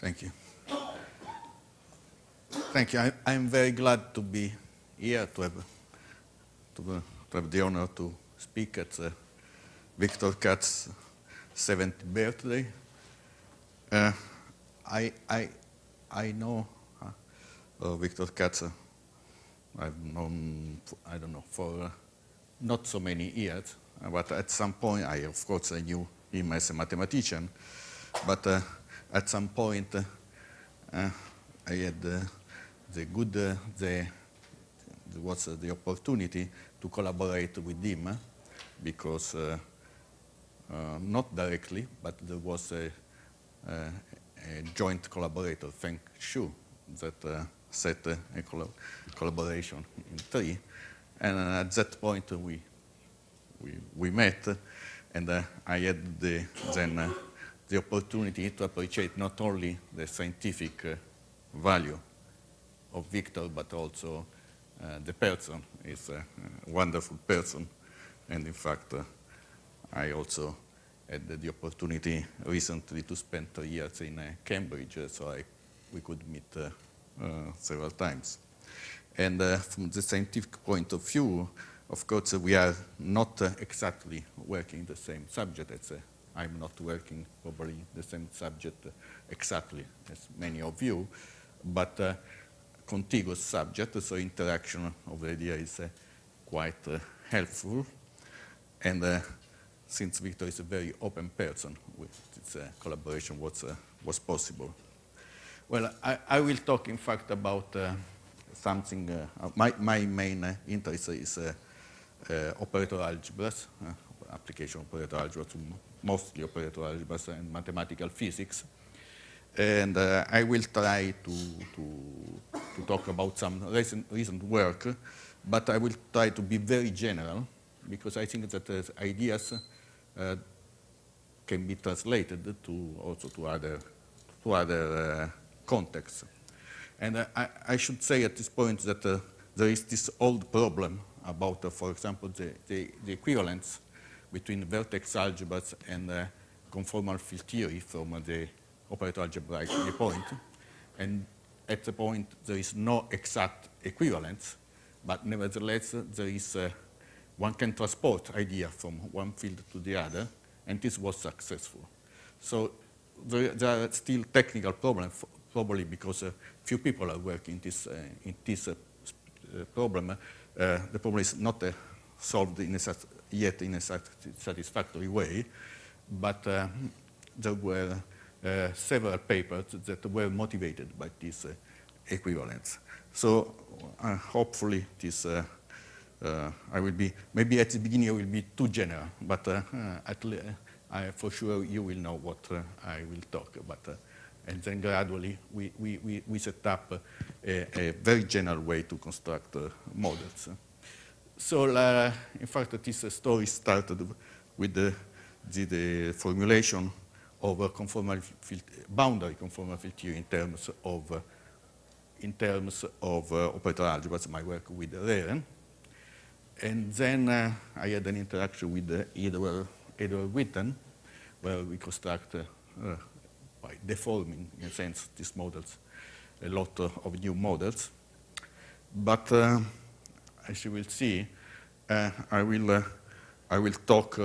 Thank you. Thank you. I, I'm very glad to be here to have, to, to have the honor to speak at uh, Victor Kac's 70th birthday. Uh, I, I, I know uh, uh, Victor Katz. Uh, I've known, I don't know, for uh, not so many years, but at some point, I of course I knew him as a mathematician, but uh, at some point uh, I had uh, the good, uh, the, there was the opportunity to collaborate with him because uh, uh, not directly, but there was a, a, joint collaborator, Feng Xu, that uh, set a collaboration in three. And at that point, we, we, we met, and I had the, then the opportunity to appreciate not only the scientific uh, value of Victor, but also uh, the person is a, a, wonderful person. And in fact, uh, I also had the opportunity recently to spend three years in uh, Cambridge, uh, so I, we could meet several times. And from the scientific point of view, of course, we are not exactly working the same subject. It's, I'm not working probably the same subject exactly as many of you, but uh, contiguous subject, so interaction of the idea is uh, quite uh, helpful. And uh, since Victor is a very open person, its uh, collaboration was, uh, was possible. Well, I, I, will talk, in fact, about something, my, my main interest is operator algebras, application operator algebras, mostly operator algebras and mathematical physics. And uh, I will try to, to, to, talk about some recent, recent work, but I will try to be very general because I think that uh, ideas uh, can be translated to also to other, to other uh, contexts. And uh, I, I, should say at this point that uh, there is this old problem about, for example, the, the, the, equivalence between vertex algebras and conformal field theory from the operator algebraic point. And at the point, there is no exact equivalence, but nevertheless, there is uh, one can transport idea from one field to the other, and this was successful. So there, there are still technical problems, probably because uh, few people are working this, uh, in this uh, uh, problem. Uh, the problem is not solved in yet in a satisfactory way, but there were uh, several papers that were motivated by this uh, equivalence. So uh, hopefully this, I will be, maybe at the beginning I will be too general, but at I, for sure you will know what I will talk about and then gradually we, we, we, we set up a, a, very general way to construct uh, models. So, uh, in fact, this story started with the, the, the formulation of a conformal boundary conformal field theory in terms of uh, in terms of uh, operator algebras, my work with Rehren. And then uh, I had an interaction with uh, Edward, Edward Witten, where we construct, uh, uh, by deforming, in a sense, these models, a lot of new models. But as you will see, I, will, I will talk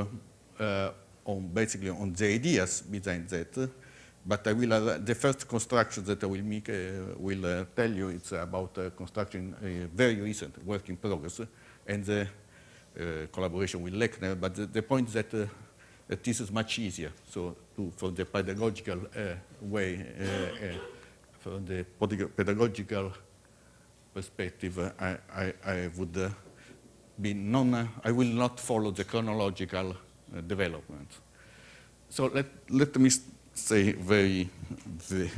on basically on the ideas behind that. But I will, uh, the first construction that I will make, uh, will uh, tell you, it's about uh, construction very recent work in progress and the uh, collaboration with Lechner. But the, the point uh, that, this is much easier. So to, from the pedagogical way, from the pedagogical perspective, I, I, I would be non, I will not follow the chronological uh, development. So let, let me say very, very,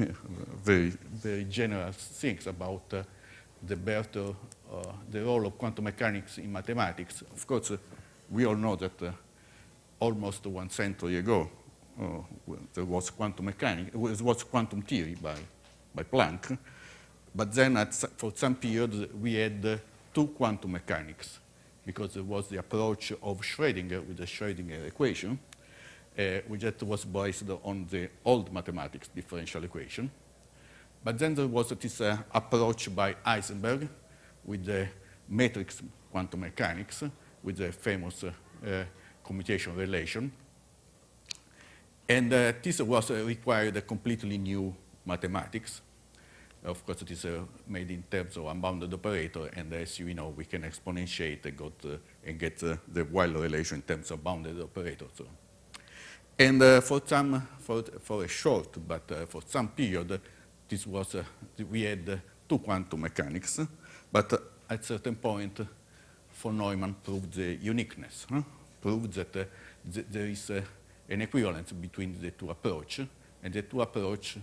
very, very general things about uh, the birth uh, the role of quantum mechanics in mathematics. Of course, uh, we all know that uh, almost one century ago, uh, there was quantum mechanics, there was quantum theory by, by Planck, but then at, for some period we had two quantum mechanics because it was the approach of Schrödinger with the Schrödinger equation, uh, which was based on the old mathematics differential equation. But then there was this uh, approach by Heisenberg with the matrix quantum mechanics, with the famous uh, uh, commutation relation. And uh, this was uh, required a completely new mathematics. Of course, it is uh, made in terms of unbounded operator, and as you know, we can exponentiate and, got, uh, and get uh, the Weyl relation in terms of bounded operator. So. And uh, for some, for, for a short, but uh, for some period, this was, uh, we had two quantum mechanics, but at certain point, von Neumann proved the uniqueness, huh? proved that th there is an equivalence between the two approaches, and the two approach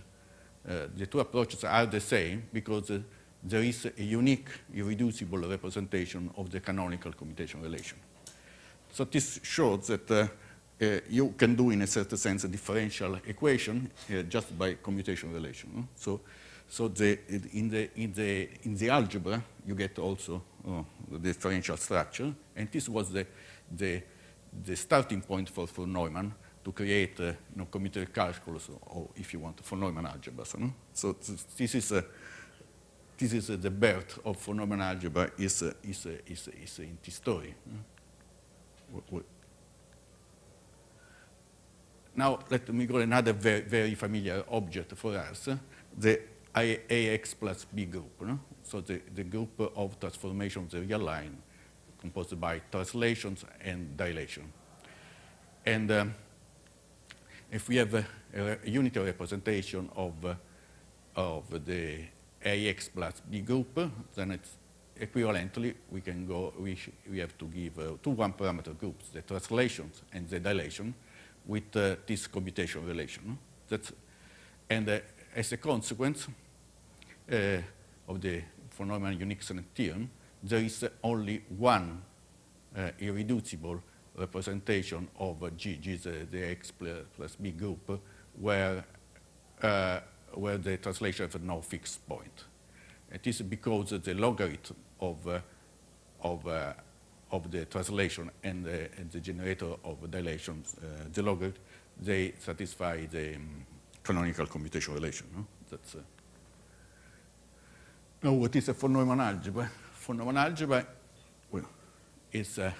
the two approaches are the same because uh, there is a unique, irreducible representation of the canonical commutation relation. So this shows that uh, uh, you can do, in a certain sense, a differential equation uh, just by commutation relation. So, so the, in, the, in, the, in the algebra, you get also the differential structure, and this was the, the, the starting point for, for Neumann to create uh, you know, commutative calculus, or if you want, von Neumann algebra. So, no? so this is, uh, this is uh, the birth of von Neumann algebra is, uh, is, uh, is, is in this story. Now let me go another very, very familiar object for us, the AX plus B group. No? So the, the group of transformation of the real line composed by translations and dilation. And um, if we have a, a unitary representation of, uh, of the AX plus B group, then it's equivalently, we can go, we, we have to give uh, two one parameter groups, the translations and the dilation, with uh, this commutation relation. That's, and uh, as a consequence uh, of the Neumann uniqueness theorem, there is only one uh, irreducible representation of G, G is the X plus B group, where, uh, where the translation has no fixed point. It is because the logarithm of, uh, of, uh, of the translation and the, and the generator of dilations, uh, the logarithm, they satisfy the um, canonical commutation relation. No? That's, uh, now, what is a von Neumann algebra? Von Neumann algebra well, is uh,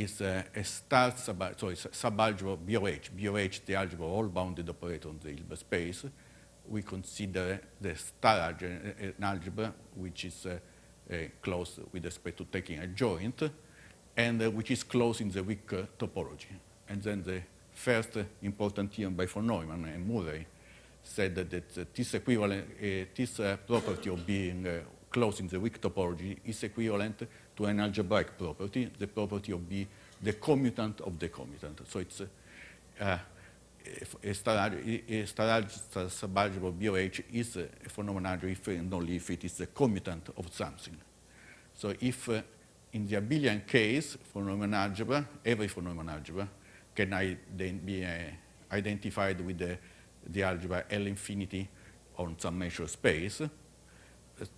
is a, a star sub, so it's a subalgebra BOH. BOH, the algebra all bounded operator on the Hilbert space. We consider the star algebra an algebra which is uh, uh, close with respect to taking a joint and uh, which is close in the weak topology. And then the first important theorem by von Neumann and Murray said that, that this equivalent, this property of being uh, close in the weak topology is equivalent to an algebraic property, the property of B, the commutant of the commutant. So it's uh, a subalgebra BOH is a von Neumann if and only if it is the commutant of something. So if uh, in the abelian case, von Neumann algebra, every von Neumann algebra can I then be uh, identified with the, the algebra L infinity on some measure space.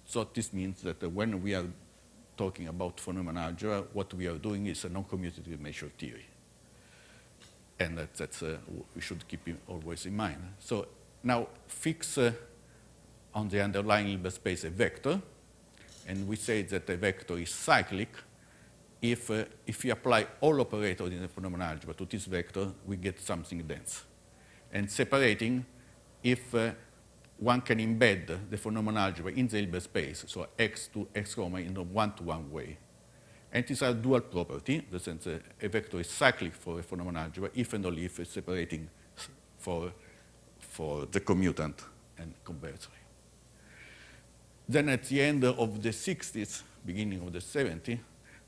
So this means that when we are talking about von Neumann algebra, what we are doing is a non-commutative measure theory. And that, that's, uh, we should keep always in mind. So now fix uh, on the underlying Hilbert space a vector, and we say that a vector is cyclic if, uh, if we apply all operators in the von Neumann algebra to this vector, we get something dense. And separating if uh, one can embed the von Neumann algebra in the Hilbert space, so x to x comma in a one-to-one -one way. And these a dual property, the sense uh, a vector is cyclic for a von Neumann algebra if and only if it's separating for, for the commutant and conversely. Then at the end of the 60s, beginning of the 70s,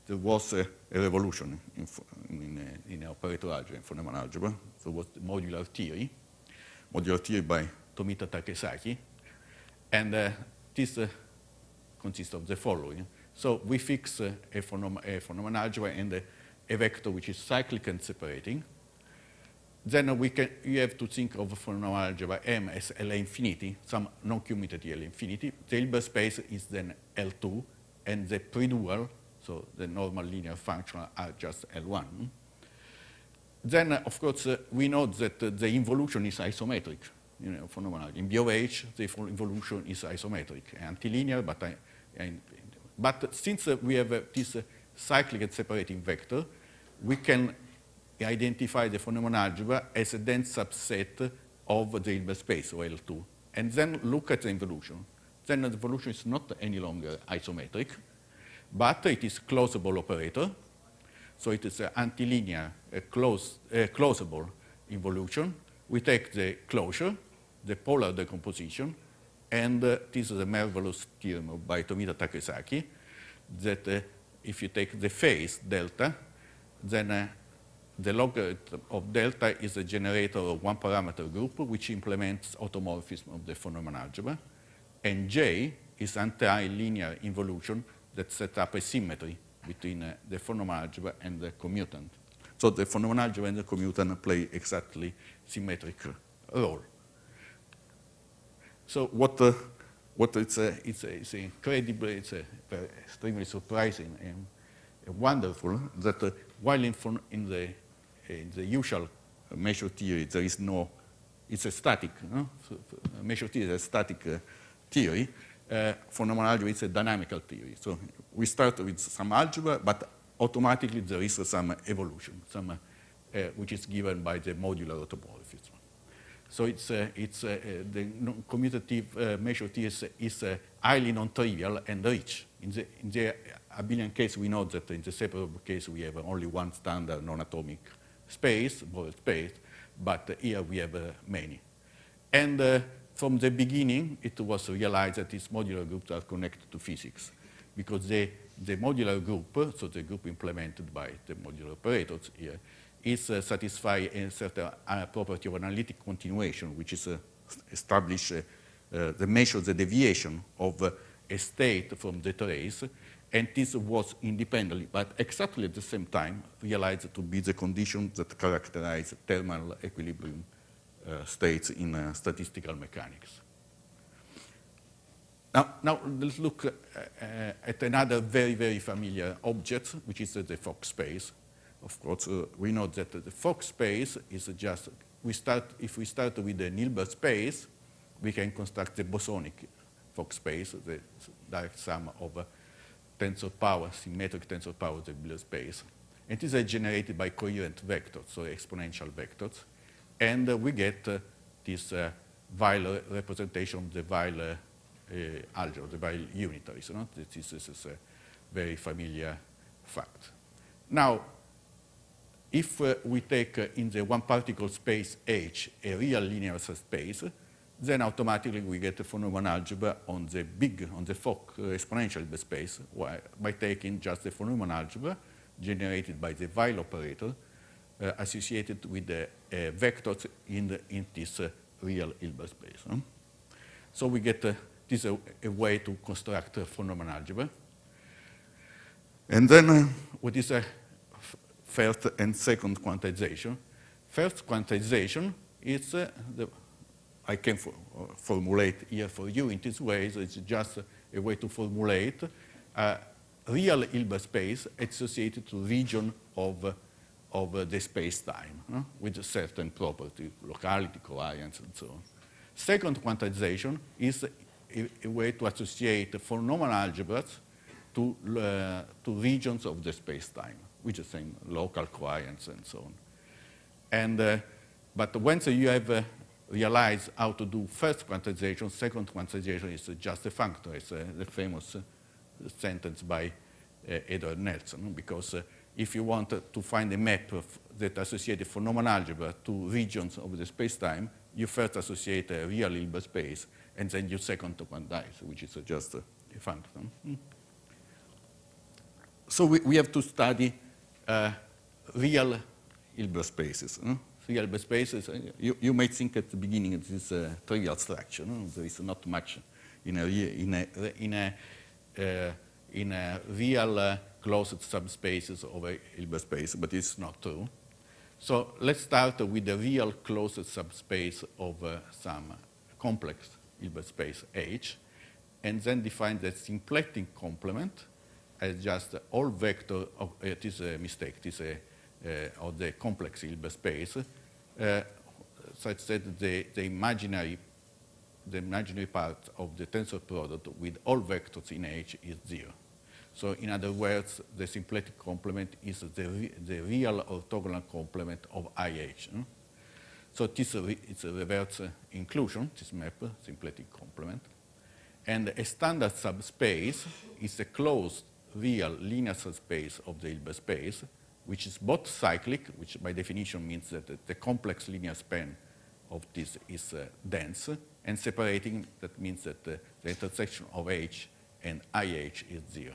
there was a, a revolution in, in, in, operator algebra, in von Neumann algebra. There was the modular theory, modular theory by Tomita Takesaki. And uh, this uh, consists of the following. So we fix uh, a, phenom a von Neumann algebra and a, vector which is cyclic and separating. Then we can, you have to think of a von Neumann algebra M as L infinity, some non-commutative L infinity. The Hilbert space is then L2, and the pre-dual, so the normal linear function are just L1. Then, of course, uh, we know that uh, the involution is isometric you know, phenomenology. In B of H, the involution is isometric, antilinear, but, I, but since uh, we have uh, this uh, cyclic and separating vector, we can identify the von Neumann algebra as a dense subset of the Hilbert space, or L2, and then look at the involution. Then the involution is not any longer isometric, but it is closable operator. So it is an antilinear, a close, closable involution. We take the closure, the polar decomposition, and uh, this is a marvelous theorem by Tomita Takesaki, that uh, if you take the phase delta, then uh, the logarithm of delta is a generator of one parameter group which implements automorphism of the von Neumann algebra, and J is anti-linear involution that sets up a symmetry between uh, the von Neumann algebra and the commutant. So the von Neumann algebra and the commutant play exactly symmetric role. So what, uh, what it's, a, it's, a, it's incredible, it's a, extremely surprising and wonderful that uh, while in, in, the, in the usual measure theory there is no, it's a static, no? Measure theory is a static uh, theory, uh, von Neumann algebra is a dynamical theory. So we start with some algebra, but automatically there is some evolution, some, uh, which is given by the modular automorphism. So it's, uh, it's uh, uh the commutative measure T is, is highly non-trivial and rich. In the, in the abelian case, we know that in the separable case, we have only one standard non-atomic space, Borel space, but here we have many. And from the beginning, it was realized that these modular groups are connected to physics because the, the modular group, so the group implemented by the modular operators here, is uh, satisfy a certain uh, property of analytic continuation, which is uh, establish uh, uh, the measure the deviation of uh, a state from the trace, and this was independently, but exactly at the same time, realized to be the condition that characterize thermal equilibrium states in statistical mechanics. Now, now let's look at another very, very familiar object, which is the Fock space of course, uh, we know that the Fock space is just, we start, if we start with the Hilbert space, we can construct the bosonic Fock space, the direct sum of uh, tensor power, symmetric tensor power of the Hilbert space. And these are generated by coherent vectors, so exponential vectors. And uh, we get uh, this uh, representation of the Weyl uh, algebra, the Weyl unitaries. Know? this, this is a very familiar fact. Now, if uh, we take uh, in the one particle space H a real linear space, then automatically we get a von Neumann algebra on the big, on the Fock uh, exponential space by taking just the von Neumann algebra generated by the Weyl operator uh, associated with the uh, vectors in, the, in this real Hilbert space. So we get this a, a, way to construct a von Neumann algebra. And then what is a first and second quantization. First quantization is uh, the, I can for, uh, formulate here for you in this way, so it's just a way to formulate a real Hilbert space associated to region of, uh, of the space-time uh, with certain property, locality, covariance, and so on. Second quantization is a, a way to associate von Neumann algebras to, uh, to regions of the space-time we just saying local covariance and so on. And, uh, but once you have uh, realized how to do first quantization, second quantization is just a functor. It's uh, the famous uh, sentence by uh, Edward Nelson, because if you want to find a map that associates the von Neumann algebra to regions of the space-time, you first associate a real Hilbert space, and then you second to quantize, which is just a functor. Mm. So we, we have to study real Hilbert spaces. No? Real Hilbert spaces, uh, you, you might think at the beginning it is a trivial structure. No? There is not much in a, in a, in a, uh, in a real uh, closed subspaces of a Hilbert space, but it's not true. So let's start with the real closed subspace of uh, some complex Hilbert space H, and then define the symplectic complement as just all vector, of, it is a mistake, it is a, uh, of the complex Hilbert space, uh, such that the, the imaginary the imaginary part of the tensor product with all vectors in H is zero. So in other words, the symplectic complement is the, re the real orthogonal complement of IH. Hmm? So this is a reverse inclusion, this map, symplectic complement. And a standard subspace is a closed real linear subspace of the Hilbert space, which is both cyclic, which by definition means that the complex linear span of this is uh, dense, and separating, that means that the, the intersection of H and IH is zero.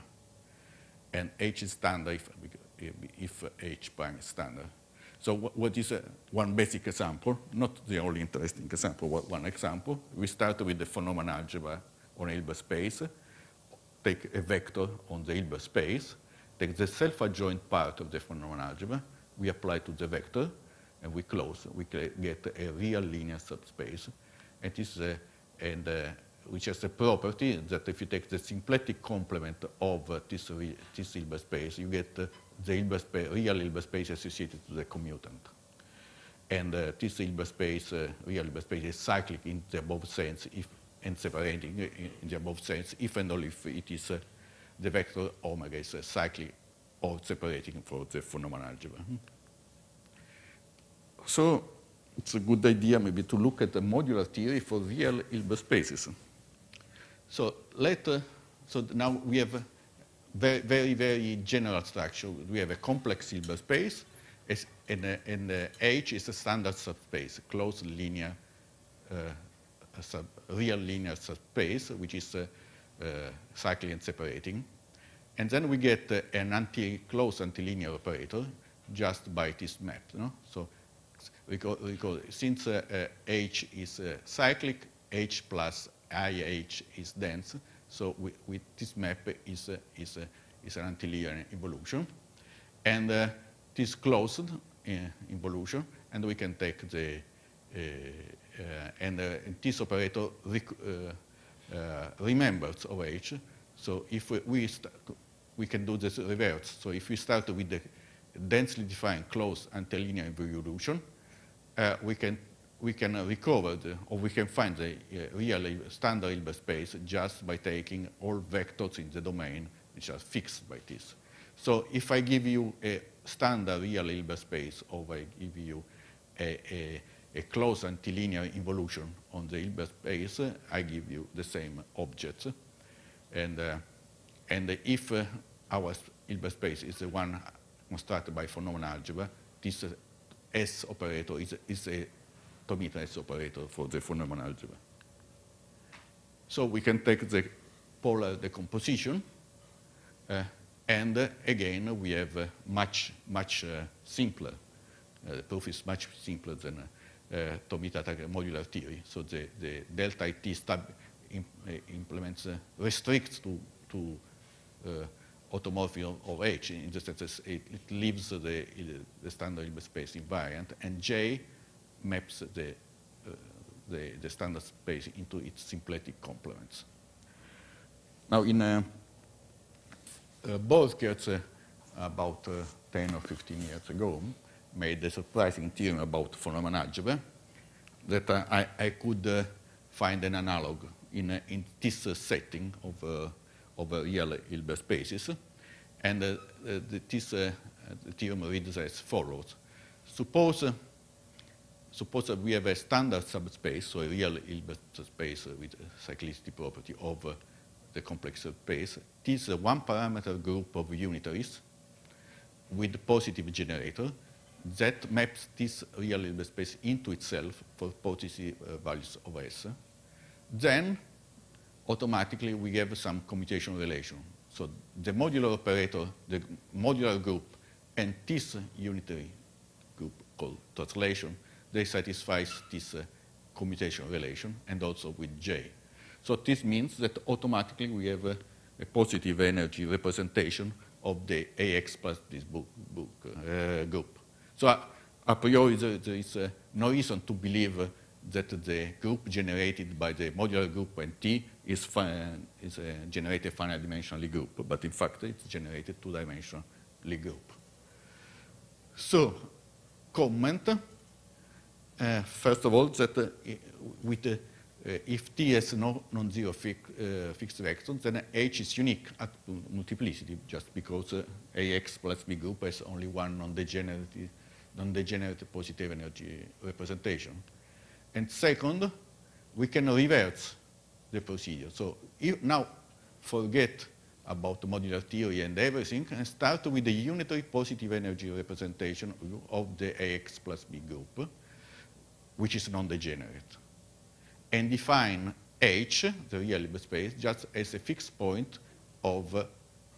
And H is standard if, if H prime is standard. So what is a, one basic example, not the only interesting example, but one example. We start with the Neumann algebra on Hilbert space, take a vector on the Hilbert space, take the self-adjoint part of the Neumann algebra, we apply to the vector, and we close, we get a real linear subspace. And, this, uh, and uh, which has a property that if you take the symplectic complement of uh, this, this Hilbert space, you get uh, the Hilbert space, real Hilbert space associated to the commutant. And uh, this Hilbert space, uh, real Hilbert space is cyclic in the above sense if, and separating in, in the above sense if and only if it is the vector omega is cyclic or separating for the Neumann algebra. So it's a good idea maybe to look at the modular theory for real Hilbert spaces. So later, so now we have a very, very, very general structure. We have a complex Hilbert space, and, uh, and uh, H is a standard subspace, closed linear, uh, sub, real linear space, which is uh, uh, cycling and separating. And then we get uh, an anti-closed antilinear operator just by this map. No? So because since uh, uh, H is uh, cyclic, H plus IH is dense, so we, with this map is, is, is an antilinear involution. And this closed involution, and we can take the, and this operator remembers OH. So if we, we, we can do this reverse. So if we start with the densely defined closed antilinear involution, uh, we can we can recover the, or we can find the uh, real standard Hilbert space just by taking all vectors in the domain which are fixed by this. So if I give you a standard real Hilbert space or I give you a, a, a closed antilinear involution on the Hilbert space, I give you the same objects. And, uh, and if uh, our Hilbert space is the one constructed by Neumann algebra, this S operator is, is a Tomita S operator for the Neumann algebra. So we can take the polar decomposition, uh, and uh, again we have uh, much, much uh, simpler. Uh, the proof is much simpler than uh, Tomita modular theory. So the, the delta IT stab imp implements restricts to, to automorphism of H in the sense it, it leaves the, the standard space invariant, and J maps the, uh, the, the, standard space into its symplectic complements. Now, in uh, uh, uh, about uh, 10 or 15 years ago, made a surprising theorem about Neumann algebra that uh, I, I, could uh, find an analog in, in this setting of of real Hilbert spaces. And uh, this uh, theorem reads as follows. Suppose, suppose that we have a standard subspace, so a real Hilbert space with cyclicity property of the complex space. This is a one-parameter group of unitaries with positive generator that maps this real Hilbert space into itself for positive uh, values of S. Then automatically we have some commutation relation. So the modular operator, the modular group, and this unitary group called translation, they satisfy this uh, commutation relation, and also with J. So this means that automatically we have a, a positive energy representation of the AX plus this book, book uh, group. So uh, a priori there, there is uh, no reason to believe that the group generated by the modular group and T is, is a generated finite dimensionally group, but in fact it's generated two-dimensionally group. So, comment, uh, uh, first of all, that uh, with uh, if T has no non-zero fi uh, fixed vector, then H is unique at multiplicity, just because uh, AX plus B group has only one non-degenerate positive energy representation. And second, we can reverse the procedure. So now forget about modular theory and everything, and start with the unitary positive energy representation of the AX plus B group, which is non-degenerate, and define H, the real space, just as a fixed point of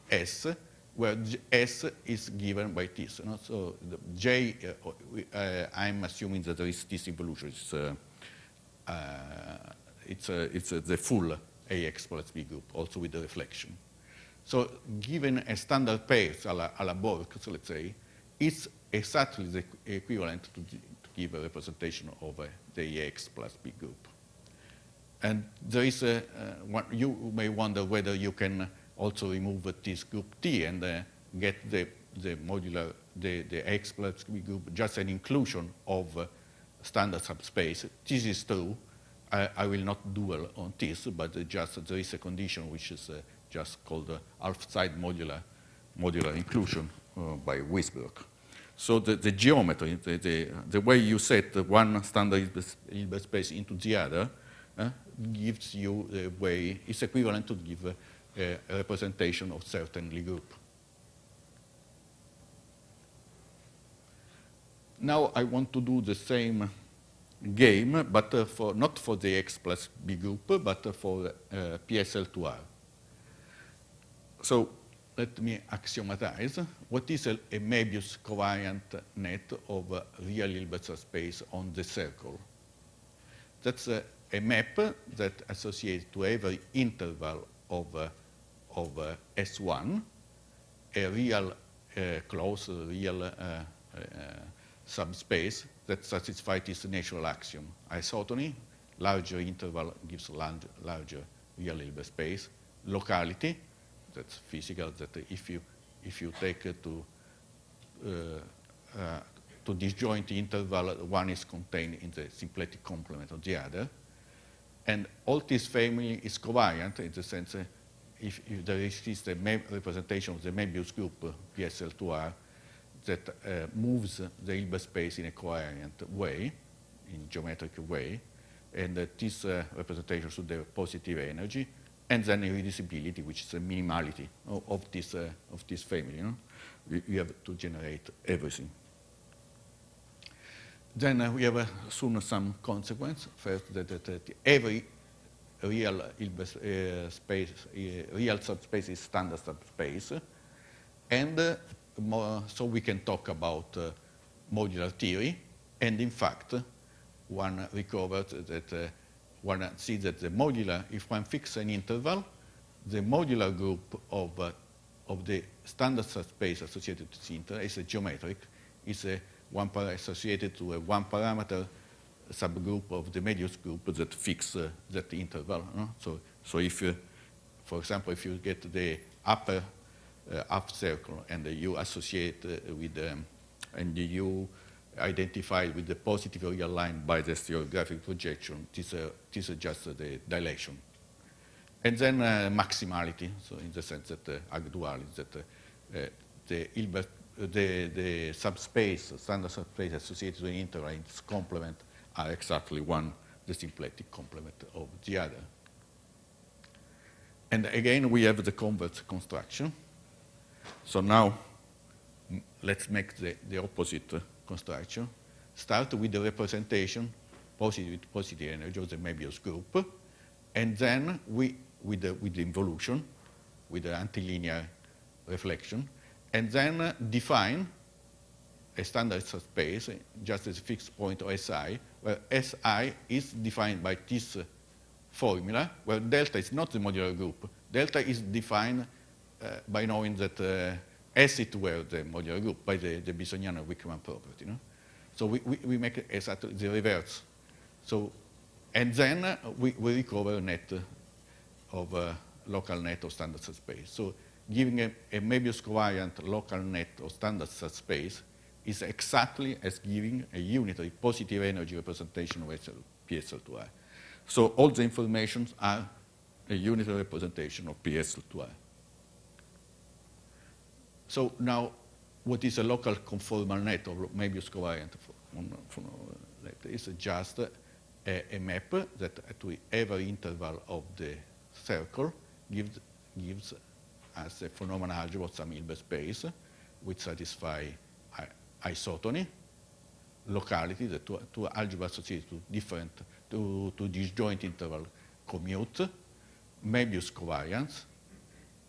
S, where S is given by this. So J, uh, uh, I'm assuming that there is this evolution. It's, uh, uh it's, it's the full AX plus B group, also with the reflection. So given a standard pair a la, a la Bork, so let's say, it's exactly the equivalent to, to give a representation of uh, the AX plus B group. And there is a, uh, one, you may wonder whether you can also remove this group T and uh, get the, the modular, the, the X plus B group, just an inclusion of uh, standard subspace. This is true. I, I, will not dwell on this, but just there is a condition which is uh, just called the half-side modular, modular inclusion uh, by Wiesbrock. So the, the geometry, the, the, the, way you set one standard Hilbert space into the other, uh, gives you a way, it's equivalent to give a, representation of certain Lie group. Now I want to do the same game, but uh, for, not for the X plus B group, but uh, for uh, PSL2R. So let me axiomatize. What is a, a Möbius covariant net of a real Hilbert space on the circle? That's a, a map that associates to every interval of, uh, of uh, S1 a real uh, closed real uh, uh, subspace that satisfies this natural axiom. Isotony, larger interval gives larger real Hilbert space. Locality, that's physical, that if you, if you take to, uh, uh, to disjoint interval, one is contained in the symplectic complement of the other. And all this family is covariant in the sense uh, if, if, there is the representation of the Möbius group, uh, PSL2R, that uh, moves the Hilbert space in a covariant way, in geometric way, and that this uh, representation should have positive energy, and then irreducibility, which is a minimality of, of this, uh, of this family. You know? we, have to generate everything. Then uh, we have uh, soon some consequence. First, that, that, that every real uh, space, uh, real subspace is standard subspace. And so we can talk about modular theory. And in fact, one recovered that one sees that the modular, if one fixes an interval, the modular group of, uh, of the standard subspace associated to the interval is a geometric, is a one associated to a one parameter subgroup of the Möbius group that fix uh, that interval. No? So, so if you, for example, if you get the upper uh, half circle and you associate uh, with, um, and you identified with the positive real line by the stereographic projection. This, uh, this is just the dilation. And then uh, maximality, so in the sense that uh, actuality, that uh, uh, the, Hilbert, the, the subspace, standard subspace associated with an interval its complement are exactly one, the symplectic complement of the other. And again, we have the converse construction. So now, let's make the, the opposite construction, start with the representation, positive, positive energy of the Möbius group, and then we, with, the, with the involution, with the antilinear reflection, and then define a standard space just as a fixed point of SI, where SI is defined by this formula, where delta is not the modular group. Delta is defined uh, by knowing that uh, as it were the modular group by the, the Bisognano-Wichmann property. No? So we, we, we, make exactly the reverse. So, and then we, we recover a net of uh, local net of standard subspace. So giving a, a Möbius covariant local net of standard subspace is exactly as giving a unitary positive energy representation of PSL2i. So all the informations are a unitary representation of PSL2i. So now, what is a local conformal net or Möbius covariant It's just a, a, map that at every interval of the circle gives, gives us a von Neumann algebra of some Hilbert space which satisfy isotony, locality, the two, two algebra associated to different, to, to disjoint interval commute, Möbius covariance,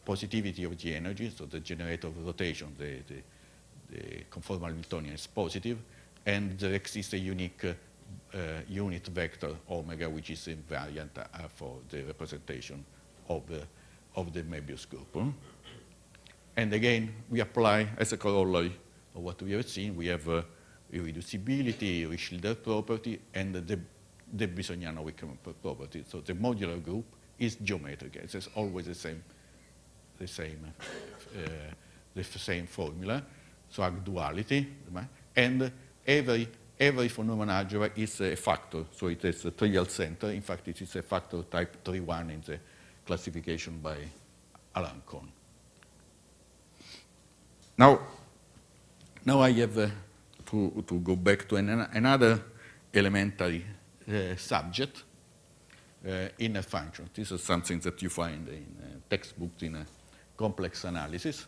positivity of the energy, so the generator of rotation, the, the, the conformal Hamiltonian is positive, and there exists a unique uh, unit vector omega, which is invariant uh, for the representation of the, of the Möbius group. And again, we apply as a corollary what we have seen, we have uh, irreducibility, Schlieder property, and the, the Bisognano-Wichmann property. So the modular group is geometric. It's always the same, the same, uh, the same formula. So a duality, and every every von Neumann algebra is a factor. So it is a trivial center. In fact, it is a factor type 3-1 in the classification by Alain Connes. Now, now I have uh, to, to go back to an, another elementary uh, subject, uh, inner function. This is something that you find in uh, textbooks in uh, complex analysis.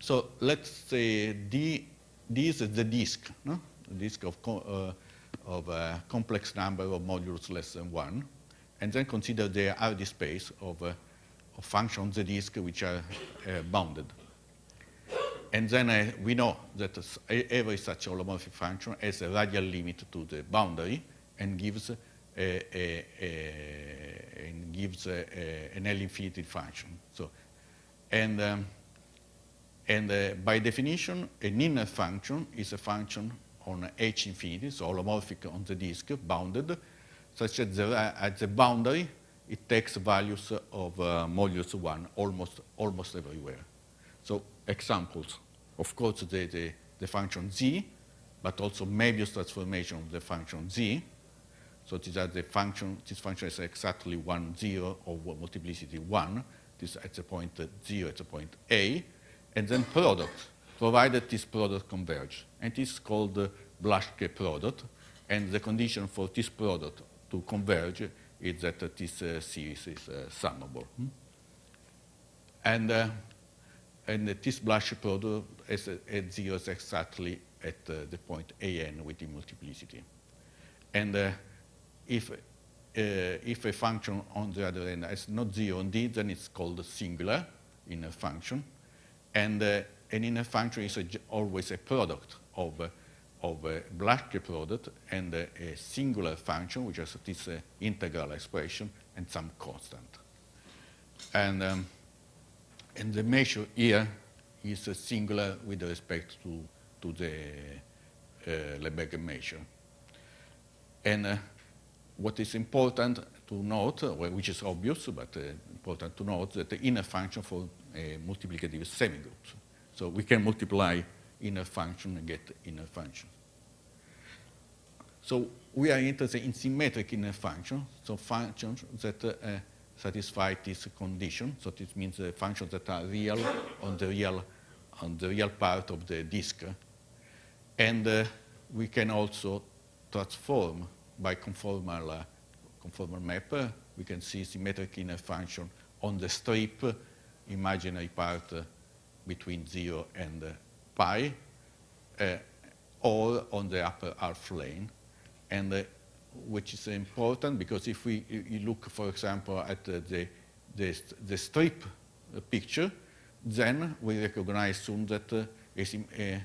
So let's say D, D is the disk, no? the disk of, uh, of a complex number of modules less than one, and then consider the RD space of, of functions the disk which are bounded. And then uh, we know that every such holomorphic function has a radial limit to the boundary and gives, a, a, a, and gives an L infinity function. So, and um, and uh, by definition, an inner function is a function on H infinity, so holomorphic on the disk, bounded, such that the, at the boundary it takes values of uh, modulus 1 almost, almost everywhere. So examples. Of course, the, the, the function z, but also Möbius transformation of the function z. So these are the function, this function is exactly 1, 0, or multiplicity 1. This at the point 0, at the point A. And then product, provided this product converges. And this is called the Blaschke product. And the condition for this product to converge is that this uh, series is uh, summable. Hmm? And uh, and this Blaschke product is at zero exactly at uh, the point an with the multiplicity. And uh, if, uh, if a function on the other end is not zero indeed, then it's called singular in a function. And uh, an inner function is a, always a product of, uh, of a Blaschke product and a singular function, which is this uh, integral expression, and some constant. And um, and the measure here is singular with respect to, to the uh, Lebesgue measure. And uh, what is important to note, uh, which is obvious, but uh, important to note, that the inner function for a multiplicative semigroups. So we can multiply inner function and get inner function. So we are interested in symmetric inner functions, so functions that uh, satisfy this condition. So this means the functions that are real on the real, on the real part of the disk. And uh, we can also transform by conformal, uh, conformal map. Uh, we can see symmetric inner function on the strip, imaginary part uh, between 0 and uh, pi, uh, or on the upper half lane. And which is important because if we look, for example, at the, the, the strip picture, then we recognize soon that uh, a,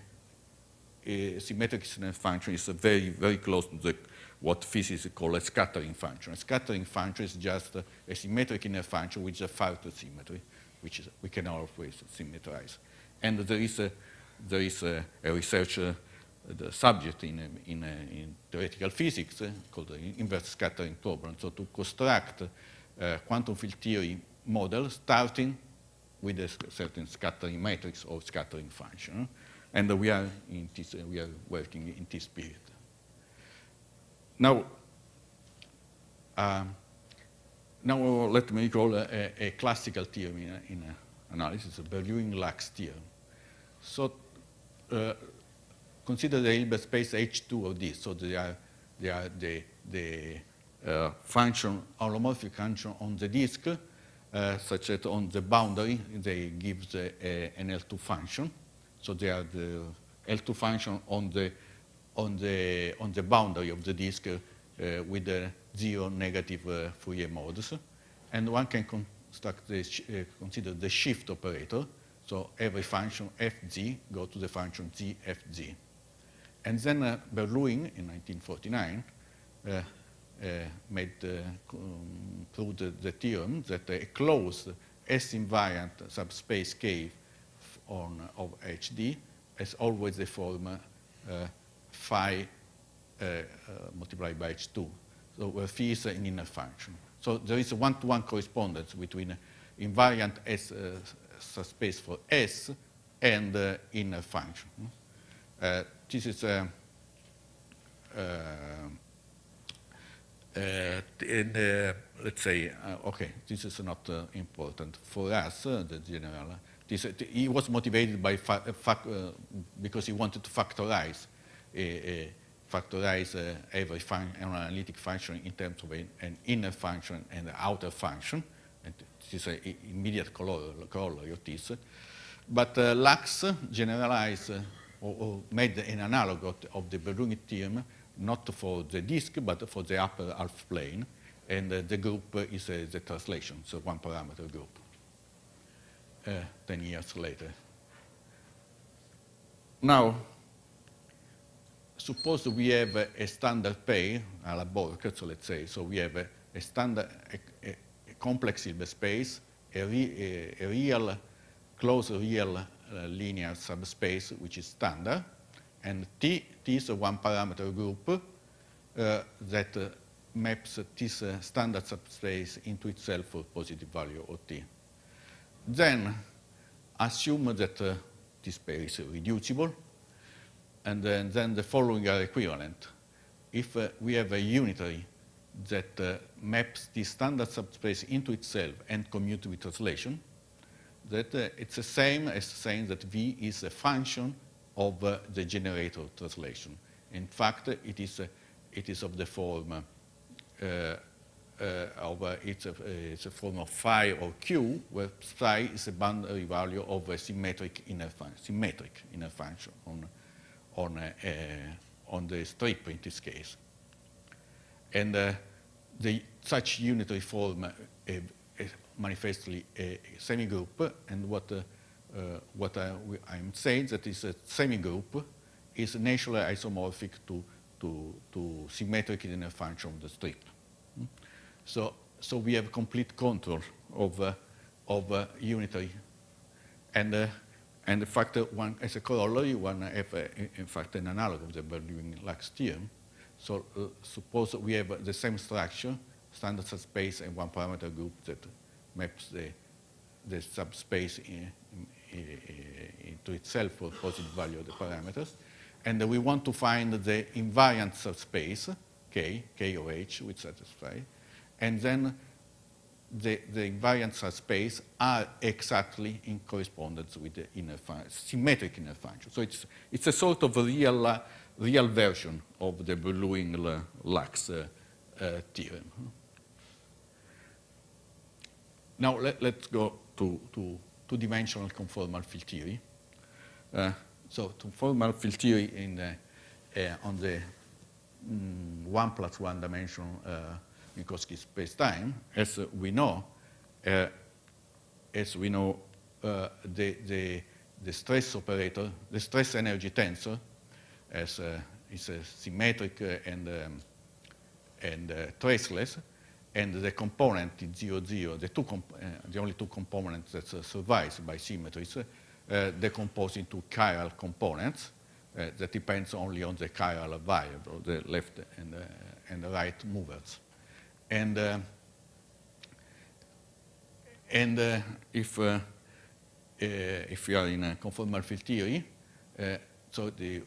a, symmetric function is very, very close to the, what physicists call a scattering function. A scattering function is just a symmetric inner function with a Farter symmetry, which is, we can always symmetrize. And there is a, there is a, a researcher the subject in, in, in theoretical physics uh, called the inverse scattering problem. So to construct uh, quantum field theory model starting with a certain scattering matrix or scattering function. And we are, in this, we are working in this period. Now, um, now let me recall a, a classical theorem in, in analysis, the Beurling-Lax theorem. So uh, consider the Hilbert space H2 of this. So they are, they are the, the uh, function, holomorphic function on the disk, uh, such that on the boundary they give the, an L2 function. So they are the L2 function on the, on the, on the boundary of the disk uh, with the zero negative uh, Fourier modes. And one can construct the, uh, consider the shift operator. So every function fz go to the function zfz. And then Beurling in 1949 uh, uh, made proved the, the, theorem that a closed S-invariant subspace K on, of HD has always the form phi multiplied by H2. So where phi is an inner function. So there is a one-to-one -one correspondence between invariant S uh, subspace for S and uh, inner function. Uh, this is a uh, in, uh, let's say, uh, okay, this is not uh, important for us, uh, the general. This, he was motivated by because he wanted to factorize, factorize every fun an analytic function in terms of a, an inner function and an outer function. And this is an immediate corollary of this. But Lax generalized or, or made an analog of, the Beurling theorem, not for the disk, but for the upper half plane. And uh, the group is uh, the translation, so one parameter group. Uh, 10 years later. Now, suppose we have a, a standard pair, a la so let's say, so we have a, a standard, a, a, complex Hilbert space, a, re, a, real, closed real linear subspace, which is standard, and T, T is a one-parameter group uh, that uh, maps this standard subspace into itself for positive value of T. Then assume that this pair is reducible, and then, then, the following are equivalent. If uh, we have a unitary that uh, maps the standard subspace into itself and commute with translation, that uh, it's the same as saying that V is a function of uh, the generator translation. In fact, it is, uh, it is of the form uh, uh, of, uh, it's, a, it's a form of phi or q, where psi is a boundary value of a symmetric inner, fun symmetric inner function on, on, on the strip in this case. And the, such unitary form manifestly a semigroup, and what, uh, uh, what I, am saying that is a semigroup is naturally isomorphic to, to, to symmetric inner function of the strip. Hmm? So, so we have complete control of, uh, of uh, unitary. And, uh, and the fact one, as a corollary, one have, a, in fact, an analog of the Beurling-Lax theorem. So uh, suppose we have the same structure, standard space and one parameter group that maps the, the subspace in, in, in, into itself for positive value of the parameters. And we want to find the invariant subspace, K, K of H, which satisfy. And then the, the invariant subspace are exactly in correspondence with the inner symmetric inner function. So it's, it's a sort of a real, uh, real version of the Beurling-Lax uh, uh, theorem. Now let, us go to, to two-dimensional conformal field theory. Uh, so conformal field theory in uh, on the mm, one plus one dimension uh, Minkowski space-time, as we know, uh, as we know, uh, the, the, the stress operator, the stress energy tensor, as is symmetric and um, and traceless, and the component is 0, 0, the, two uh, the only two components that uh, survive by symmetries, uh, decompose into chiral components uh, that depends only on the chiral variable, the left and, and the right movers. And, and if, if we are in a conformal field theory, so the,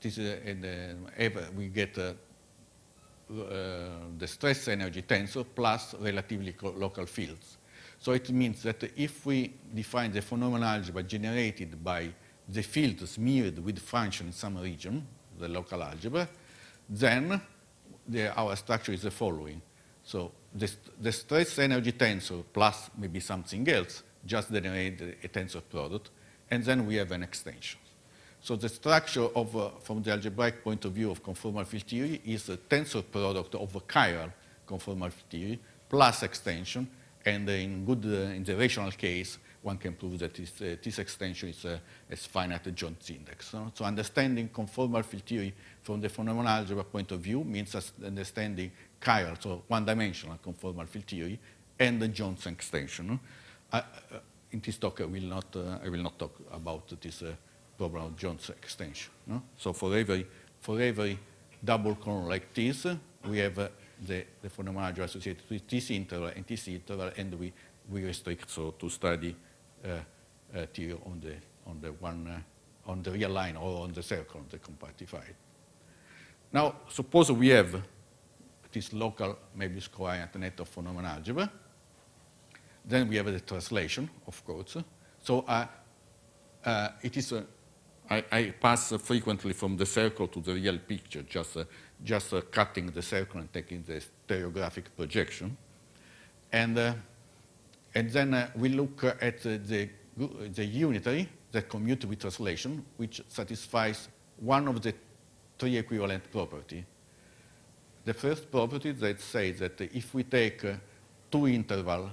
this, and, we get Eh, the stress energy tensor plus relatively local fields. So it means that if we define the von Neumann algebra generated by the fields smeared with function in some region, the local algebra, then the, our structure is the following. So the, the stress energy tensor plus maybe something else just generate a tensor product, and then we have an extension. So the structure of, uh, from the algebraic point of view of conformal field theory is a tensor product of a chiral conformal field theory plus extension, and in good, uh, in the rational case, one can prove that this, uh, this extension is a, a finite Jones index. So understanding conformal field theory from the von Neumann algebra point of view means understanding chiral, so one-dimensional conformal field theory, and the Jones extension. I, uh, in this talk, I will not, uh, I will not talk about this uh, problem of Jones extension. No? So for every, for every double cone like this, we have uh, the, the algebra associated with this interval and this interval, and we, we restrict so to study uh, uh, theory on the, on the one, uh, on the real line or on the circle, on the compactified. Now, suppose we have this local Möbius covariant net of von Neumann algebra. Then we have the translation, of course. So uh, uh, it is a, I, I pass frequently from the circle to the real picture, just, uh, just uh, cutting the circle and taking the stereographic projection. And, uh, and then uh, we look at the, the unitary that commute with translation, which satisfies one of the three equivalent properties. The first property that says that if we take two intervals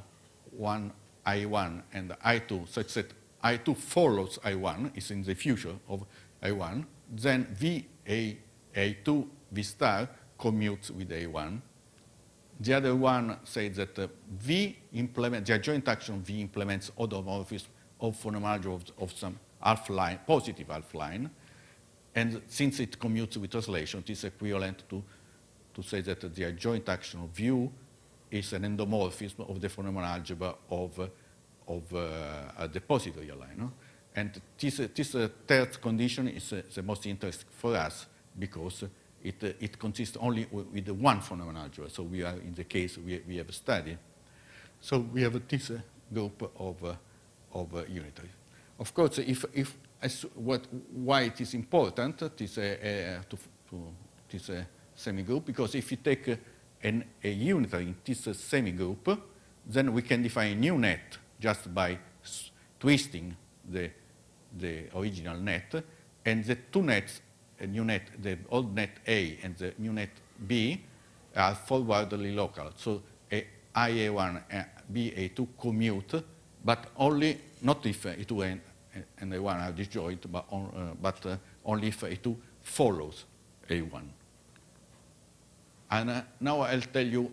one I1 and I2 such that I2 follows I1, is in the future of I1, then VA, A2, V star commutes with A1. The other one says that uh, V implement, the adjoint action V implements automorphism of von Neumann algebra of, of some half line, positive half line. And since it commutes with translation, it is equivalent to, to say that the adjoint action of U is an endomorphism of the von Neumann algebra of, of uh, a depository line. No? And this, this uh, third condition is uh, the most interesting for us because it, uh, it consists only with one von Neumann algebra. So we are in the case we, we have studied. So we have this uh, group of, uh, of unitary. Of course, if, if as what, why it is important, this, to, to, this a semigroup, because if you take and a unitary in this semigroup, then we can define a new net just by twisting the, the original net, and the two nets, a new net, the old net A and the new net B, are forwardly local. So a IA1 and BA2 commute, but only not if A2 and, and A1 are disjoint, but, on, uh, but uh, only if A2 follows A1. And uh, now I'll tell you,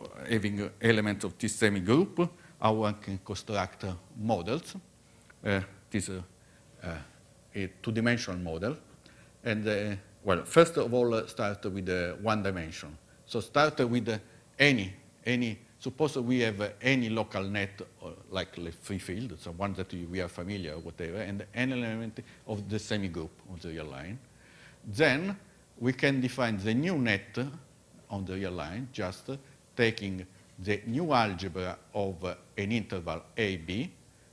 uh, having elements of this semigroup, how one can construct uh, models. Eh, uh, this is eh, a two-dimensional model. And, eh, well, first of all, uh, start with uh, one dimension. So start with uh, any, any, suppose we have any local net, like the free field, so one that we are familiar, whatever, and an element of the semigroup of the real line. Then we can define the new net on the real line, just taking the new algebra of an interval AB,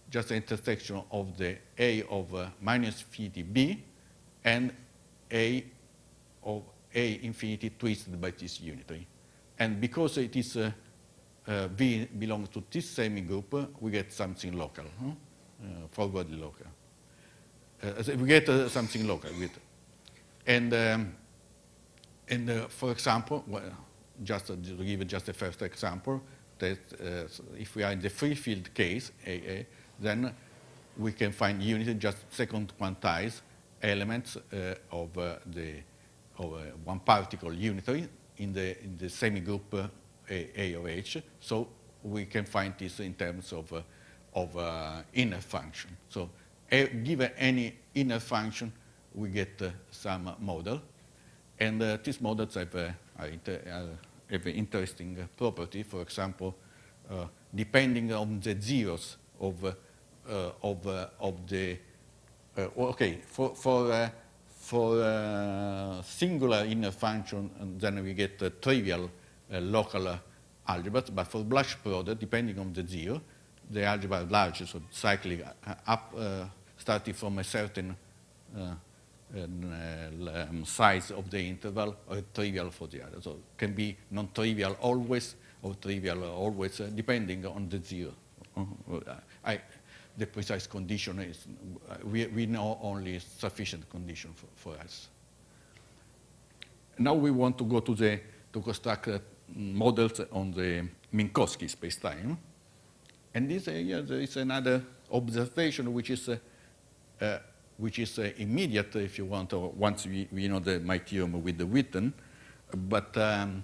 just the intersection of the A of uh, minus infinity B and A of A infinity twisted by this unitary. And because it is uh, uh, V belongs to this semigroup, we get something local, huh? uh, forwardly local. Uh, we get uh, something local. With, and um, and uh, for example, well, just to give just a first example, that uh, if we are in the free field case, AA, then we can find unity just second quantize elements uh, of uh, the of uh, one particle unitary in the in the semigroup uh, A, A of H. So we can find this in terms of uh, of inner function. So given any inner function, we get some model and uh, these models have, uh, have an interesting property. For example, uh, depending on the zeros of, of, of the okay, for, for, uh, for uh, singular inner function, then we get a trivial local algebras, but for Blaschke product, depending on the zero, the algebra is large, so cycling up, starting from a certain um, size of the interval or trivial for the other. So can be non-trivial always or trivial always, uh, depending on the zero. Uh, I, the precise condition is, uh, we, we know only sufficient condition for, for us. Now we want to go to the, to construct uh, models on the Minkowski spacetime. And this area, there is another observation which is uh, uh, which is uh, immediate, if you want, or once we, we know the, my theorem with the Witten, but, um,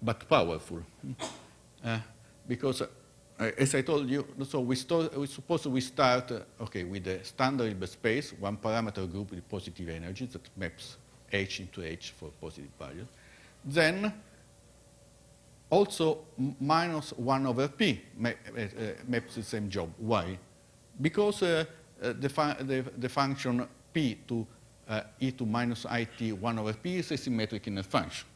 but powerful. Uh, because, uh, as I told you, so we, we suppose we start, okay, with the standard space, one parameter group with positive energy that maps H into H for positive values. Then, also minus 1 over P uh, maps the same job. Why? Because uh, the, the, the, function p to uh, e to minus it 1 over p is a symmetric inner function.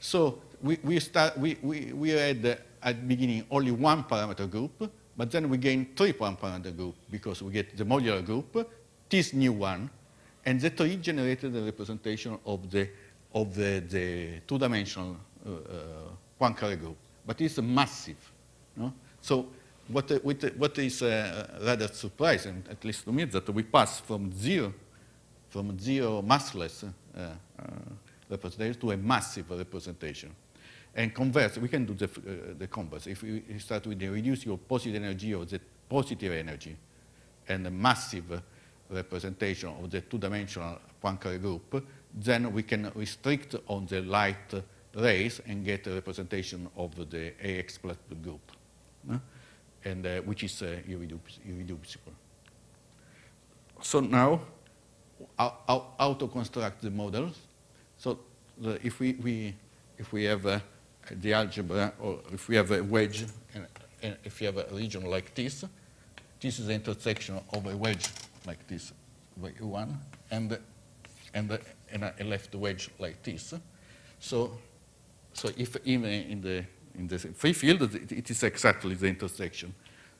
So we, we, start, we, we, we had uh, at the beginning only one parameter group, but then we gain three parameter group because we get the modular group, this new one, and the tree generated the representation of the, of the, the two-dimensional uh, uh, Poincare group. But it's massive. No? So what, uh, what is uh, rather surprising, at least to me, is that we pass from zero, from zero massless uh, uh, representation to a massive representation. And converse, we can do the, uh, the converse. If we start with the reduce your positive energy or the positive energy and a massive representation of the two-dimensional Poincare group, then we can restrict on the light rays and get a representation of the AX plus group and uh, which is uh, irreducible. So now, how, how, to construct the models? So the, if we, we, if we have uh, the algebra, or if we have a wedge, and, and, if you have a region like this, this is the intersection of a wedge like this, one, and and, and a left wedge like this. So, so if even in the in the free field, it is exactly the intersection.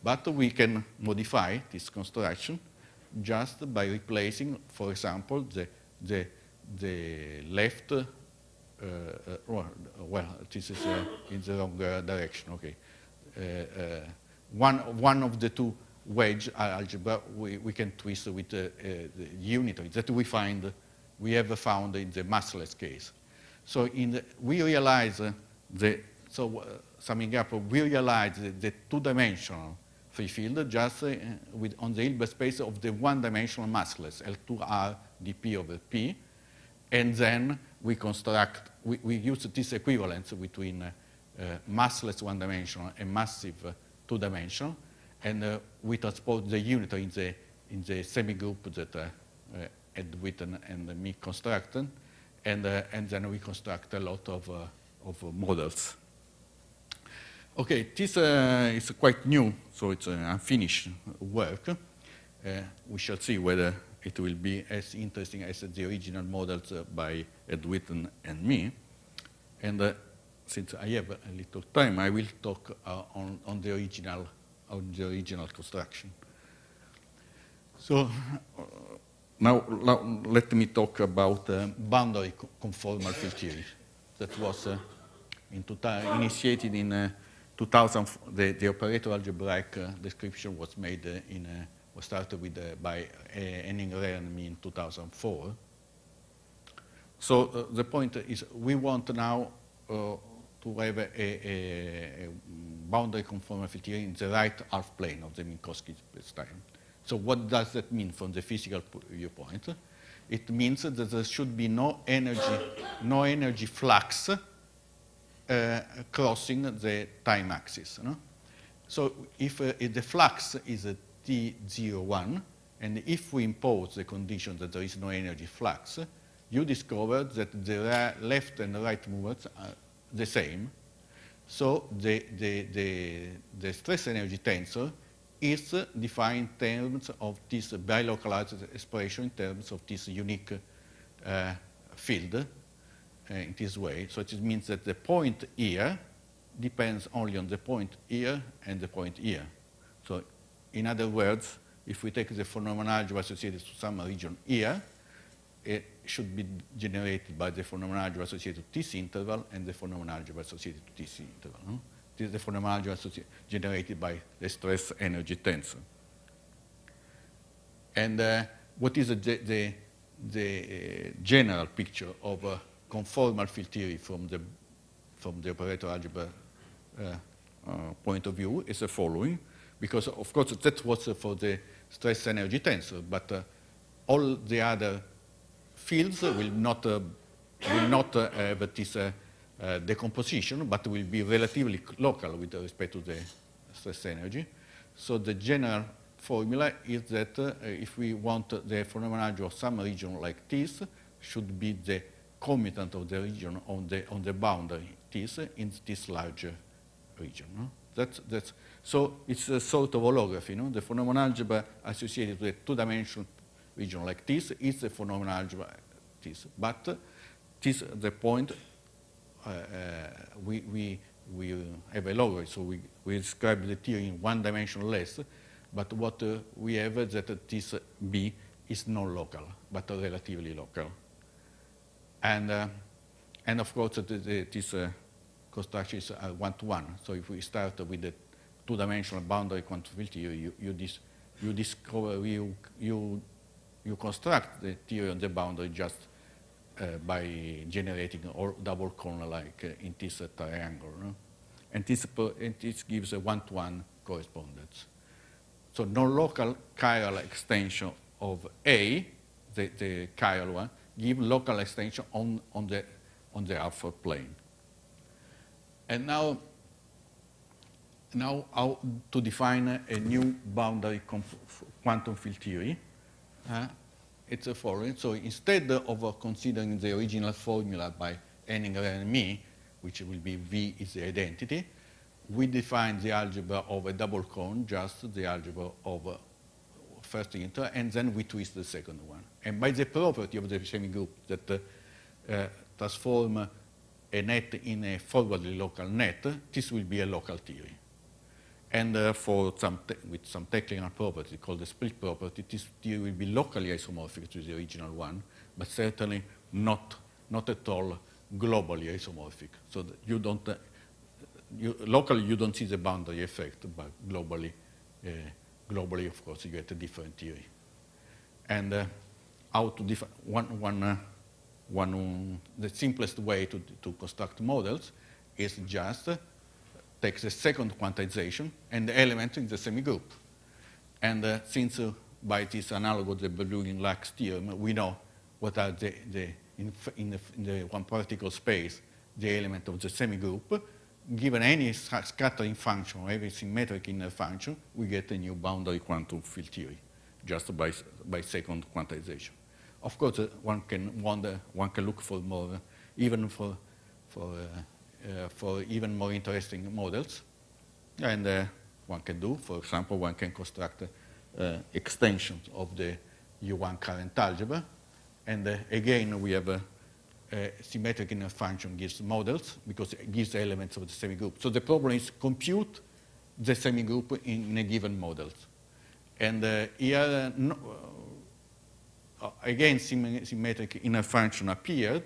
But we can modify this construction just by replacing, for example, the, the, the left, uh, uh, well, this is uh, in the wrong uh, direction, okay. Uh, uh, one, one of the two wedge algebra we, we can twist with the, unitary that we find, we have found in the massless case. So in the, we realize the so uh, summing up, we realize that the two-dimensional free field just uh, with, on the Hilbert space of the one-dimensional massless L2R dp over p, and then we construct, we, we use this equivalence between uh, uh, massless one-dimensional and massive uh, two-dimensional, and uh, we transpose the unit in the, in the semi-group that uh, Ed Witten and me constructed, and, and then we construct a lot of, of models. Okay, this uh, is quite new, so it's an unfinished work. Uh, we shall see whether it will be as interesting as the original models uh, by Ed Witten and me. And uh, since I have a little time, I will talk uh, on, on, the original, on the original construction. So uh, now let me talk about boundary conformal field theory that was in initiated in 2000, the, the operator algebraic uh, description was made uh, in, uh, was started with, by Henning Reh and me in 2004. So the point is we want now to have a, a, a boundary conformal theory in the right half plane of the Minkowski space spacetime. So what does that mean from the physical viewpoint? It means that there should be no energy, no energy flux uh, crossing the time axis. No? So if, uh, if, the flux is a T01, and if we impose the condition that there is no energy flux, you discover that the left and right movements are the same. So the, the, the, the stress energy tensor is defined in terms of this bilocalized expression in terms of this unique uh, field uh, in this way. So it means that the point here depends only on the point here and the point here. So in other words, if we take the von Neumann algebra associated to some region here, it should be generated by the von Neumann algebra associated to this interval and the von Neumann algebra associated to this interval. No? This is the von Neumann algebra generated by the stress energy tensor. And uh, what is the, the, the uh, general picture of a conformal field theory from the, from the operator algebra uh, uh point of view is the following, because of course that was for the stress energy tensor, but uh, all the other fields will not, uh, will not have this decomposition, but will be relatively local with respect to the stress energy. So the general formula is that uh, if we want the von Neumann algebra of some region like this, should be the commutant of the region on the, on the boundary in this larger region. No? That's, that's, so it's a sort of holography. No? The von Neumann algebra associated with a two-dimensional region like this is the von Neumann algebra this. But this the point uh, uh, we, we, we have a logarithm, so we, we describe the theory in one dimension less, but what uh, we have is that this B is non-local, but relatively local. And, uh, and of course, this uh, construction is one-to-one. -one. So if we start with the two-dimensional boundary field theory, you, you, dis you discover, you, you, you construct the theory on the boundary just uh, by generating a double corner like uh, in this uh, triangle. No? And, this, and this gives a one-to-one -one correspondence. So non-local chiral extension of A, the, the chiral one, give local extension on, on, the, on the alpha plane. And now, now how to define a new boundary quantum field theory. Uh, it's a following. So instead of considering the original formula by Henninger and me, which will be V is the identity, we define the algebra of a double cone, just the algebra of a first integral, and then we twist the second one. And by the property of the semigroup that uh, uh, transform a net in a forwardly local net, this will be a local theory. And uh, for some with some technical property called the split property, this theory will be locally isomorphic to the original one, but certainly not, not at all globally isomorphic. So you don't, uh, you, locally you don't see the boundary effect, but globally, uh, globally of course you get a different theory. And uh, how to define one, one, uh, one um, the simplest way to, to construct models is just takes the second quantization and the element in the semigroup. And uh, since uh, by this analog of the Beurling-Lax theorem, we know what are the, the, in, in, the, in, the, one particle space, the element of the semigroup, given any scattering function or every symmetric inner function, we get a new boundary quantum field theory just by, by second quantization. Of course, uh, one can wonder, one can look for more, even for, for uh, uh, for even more interesting models. And uh, one can do, for example, one can construct uh, extensions of the U1 current algebra. And again, we have symmetric inner function gives models because it gives elements of the semigroup. So the problem is compute the semigroup in a given model. And uh, here, uh, no, uh, again, symmetric inner function appeared,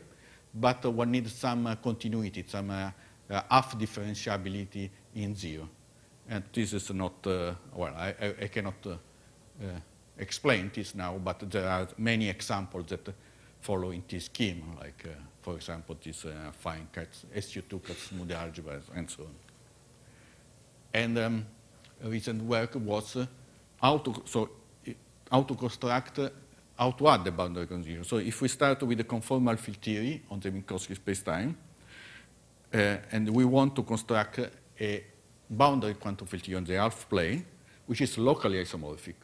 but one needs some uh, continuity, some uh, uh, half differentiability in zero. And this is not, well, I, I, cannot explain this now, but there are many examples that follow in this scheme, like, uh, for example, this uh, fine cuts, SU2 Kac-Moody algebra, and so on. And um, recent work was uh, how to, so, how to construct how to add the boundary condition. So if we start with the conformal field theory on the Minkowski spacetime, uh, and we want to construct a boundary quantum field theory on the half plane, which is locally isomorphic.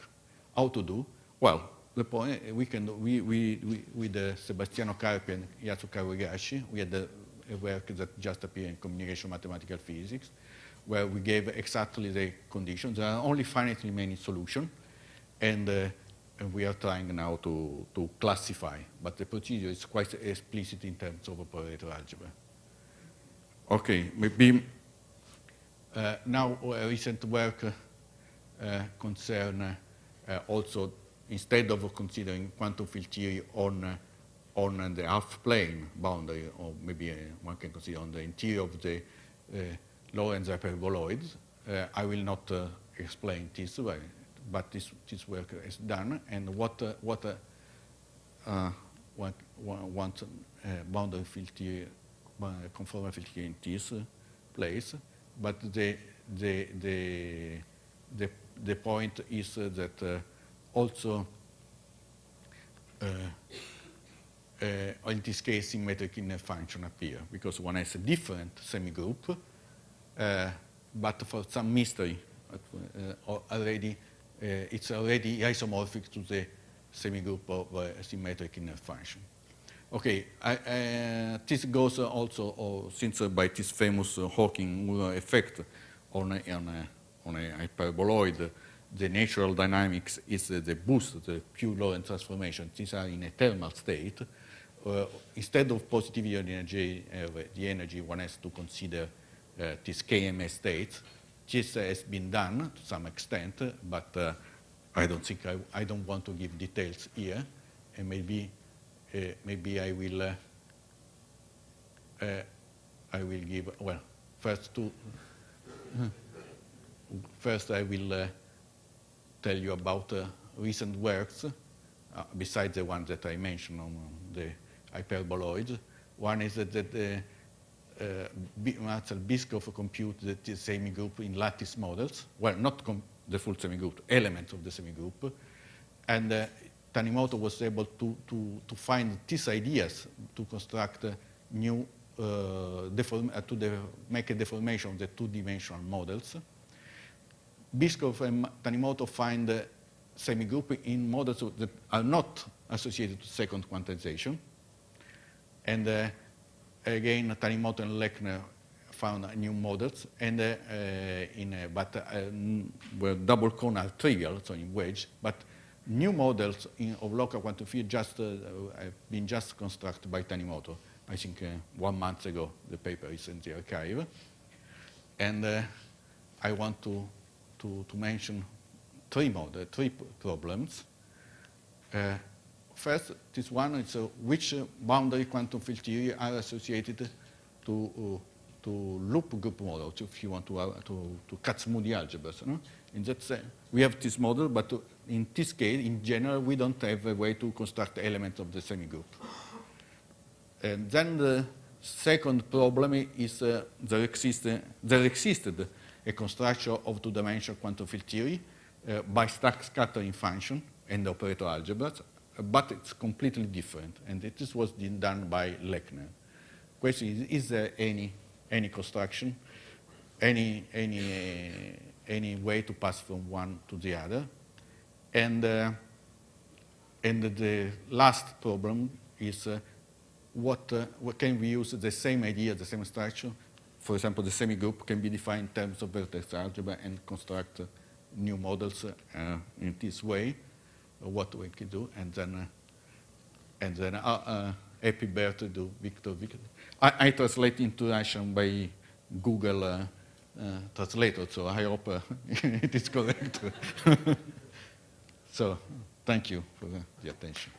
How to do? Well, the point we can we we, we with uh, Sebastiano Carpi and Yasuyuki Kawahigashi, we had a, a work that just appeared in Communication Mathematical Physics. where we gave exactly the conditions. There are only finitely many solutions, and, uh, and, we are trying now to, to classify, but the procedure is quite explicit in terms of operator algebra. Okay, maybe uh, now recent work uh, concern uh, also, instead of considering quantum field theory on on the half plane boundary, or maybe uh, one can consider on the interior of the uh, Lorentz hyperboloids. Uh, I will not uh, explain this, way, but this, this work is done, and what, uh, what uh, one, one, boundary field theory, conformal field theory in this place, but the, the, the, the, the point is that also uh, uh, in this case, symmetric inner function appear because one has a different semigroup, uh, but for some mystery, uh, already it's already isomorphic to the semigroup of a symmetric inner function. Okay, I, uh, this goes also uh, since uh, by this famous Hawking effect on a, on a, on a hyperboloid, the natural dynamics is the boost, the pure Lorentz transformation. These are in a thermal state uh, instead of positive energy, uh, the energy one has to consider uh, this KMS state. This has been done to some extent, but uh, I don't think I, I, don't want to give details here, and maybe uh, maybe I will uh, I will give well first to first I will tell you about recent works besides the ones that I mentioned on the hyperboloids. One is that, that the uh, Marcel Bischoff computed the semigroup in lattice models. Well, not the full semigroup, elements of the semigroup. And uh, Tanimoto was able to, to, to find these ideas to construct new, uh, deform, uh, to make a deformation of the two-dimensional models. Bischoff and Tanimoto find uh, semigroup in models that are not associated to second quantization. And uh, again, Tanimoto and Lechner found new models, and uh, uh, in but well, double cone are trivial, so in wedge, but new models in, of local quantum field just have been just constructed by Tanimoto. I think one month ago, the paper is in the archive. And I want to, to, to mention three, model, three problems. Uh, First, this one is uh, which uh, boundary quantum field theory are associated to, uh, to loop group models, if you want to, uh, to, to Kac-Moody algebras. No? In that sense, we have this model, but in this case, in general, we don't have a way to construct elements of the semigroup. And then the second problem is uh, there, there existed a construction of two-dimensional quantum field theory uh, by stack scattering function and operator algebras but it's completely different. And this was done by Lechner. Question is, is there any, any construction, any, any, uh, any way to pass from one to the other? And, uh, and the last problem is uh, what, uh, what can we use the same idea, the same structure? For example, the semigroup can be defined in terms of vertex algebra and construct new models uh, in this way what we can do, and then uh, and then uh, uh, happy Victor. Victor. I, I translate into Russian by Google uh, uh, translator, so I hope uh, it is correct. so thank you for the attention.